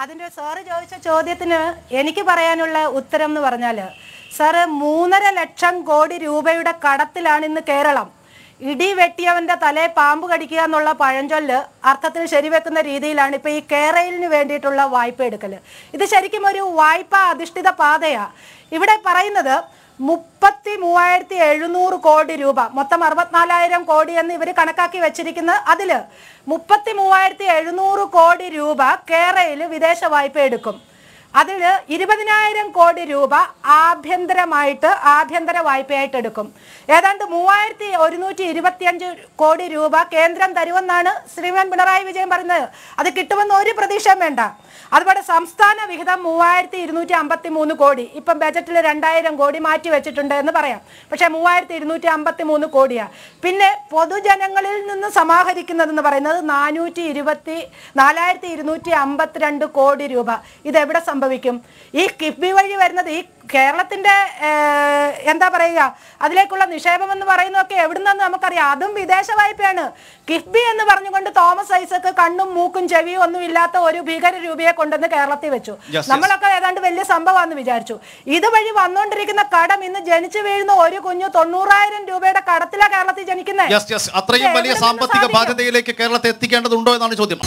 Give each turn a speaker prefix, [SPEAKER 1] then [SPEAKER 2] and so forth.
[SPEAKER 1] അതിന്റെ സാറ് ചോദിച്ച ചോദ്യത്തിന് എനിക്ക് പറയാനുള്ള ഉത്തരം എന്ന് പറഞ്ഞാൽ സാറ് മൂന്നര ലക്ഷം കോടി രൂപയുടെ കടത്തിലാണ് ഇന്ന് കേരളം. ഇടി വെട്ടിയവന്റെ തലയെ പാമ്പ് കടിക്കുക എന്നുള്ള പഴഞ്ചൊല്ല് അർത്ഥത്തിൽ ശരിവെക്കുന്ന രീതിയിലാണ് ഇപ്പൊ ഈ കേരളിന് വേണ്ടിയിട്ടുള്ള വായ്പ എടുക്കൽ ഇത് ശരിക്കും ഒരു വായ്പ അധിഷ്ഠിത പാതയാ. ഇവിടെ പറയുന്നത് മുപ്പത്തി മൂവായിരത്തി എഴുന്നൂറ് കോടി രൂപ. മൊത്തം അറുപത്തിനാലായിരം കോടി എന്ന് ഇവർ കണക്കാക്കി വെച്ചിരിക്കുന്നത് അതിൽ മുപ്പത്തി മൂവായിരത്തി എഴുന്നൂറ് കോടി രൂപ കേരളയിൽ വിദേശ വായ്പ എടുക്കും. അതിൽ ഇരുപതിനായിരം കോടി രൂപ ആഭ്യന്തരമായിട്ട് ആഭ്യന്തര വായ്പയായിട്ട് എടുക്കും. ഏതാണ്ട് മൂവായിരത്തി ഒരുന്നൂറ്റി ഇരുപത്തിയഞ്ച് കോടി രൂപ കേന്ദ്രം തരുമെന്നാണ് ശ്രീമാൻ പിണറായി വിജയൻ പറയുന്നത്. അത് കിട്ടുമെന്ന് ഒരു പ്രതീക്ഷയും വേണ്ട. അതുപോലെ സംസ്ഥാന വിഹിതം മൂവായിരത്തി ഇരുന്നൂറ്റി അമ്പത്തി മൂന്ന് കോടി. ഇപ്പം ബജറ്റിൽ രണ്ടായിരം കോടി മാറ്റി വെച്ചിട്ടുണ്ട് എന്ന് പറയാം. പക്ഷെ മൂവായിരത്തി ഇരുന്നൂറ്റി അമ്പത്തി മൂന്ന് കോടിയാണ് പിന്നെ പൊതുജനങ്ങളിൽ നിന്ന് സമാഹരിക്കുന്നതെന്ന് പറയുന്നത് നാനൂറ്റി ഇരുപത്തി നാലായിരത്തി ഇരുന്നൂറ്റി അമ്പത്തിരണ്ട് കോടി രൂപ. ഇതെവിടെ സംഭവിക്കും? ഈ കിഫ്ബി വഴി വരുന്നത് ഈ കേരളത്തിന്റെ എന്താ പറയുക അതിലേക്കുള്ള നിക്ഷേപം എന്ന് പറയുന്നതൊക്കെ എവിടുന്നെന്ന് നമുക്കറിയാം. അതും വിദേശ വായ്പയാണ്. കിഫ്ബി എന്ന് പറഞ്ഞുകൊണ്ട് തോമസ് ഐസക്ക് കണ്ണും മൂക്കും ചെവിയും ഒന്നും ഇല്ലാത്ത ഒരു ഭീകര രൂപയെ കൊണ്ടുവന്ന് കേരളത്തിൽ വെച്ചു. നമ്മളൊക്കെ ഏതാണ്ട് വലിയ സംഭവമാണെന്ന് വിചാരിച്ചു. ഇതുവഴി വന്നുകൊണ്ടിരിക്കുന്ന കടം ഇന്ന് ജനിച്ചു വീഴുന്ന ഒരു കുഞ്ഞു തൊണ്ണൂറായിരം രൂപയുടെ കടത്തിലാണ് കേരളത്തിൽ ജനിക്കുന്നത്
[SPEAKER 2] അത്രയും വലിയ സാമ്പത്തിക ബാധ്യതയിലേക്ക് കേരളത്തെ എത്തിക്കേണ്ടതുണ്ടോ എന്നാണ് ചോദ്യം.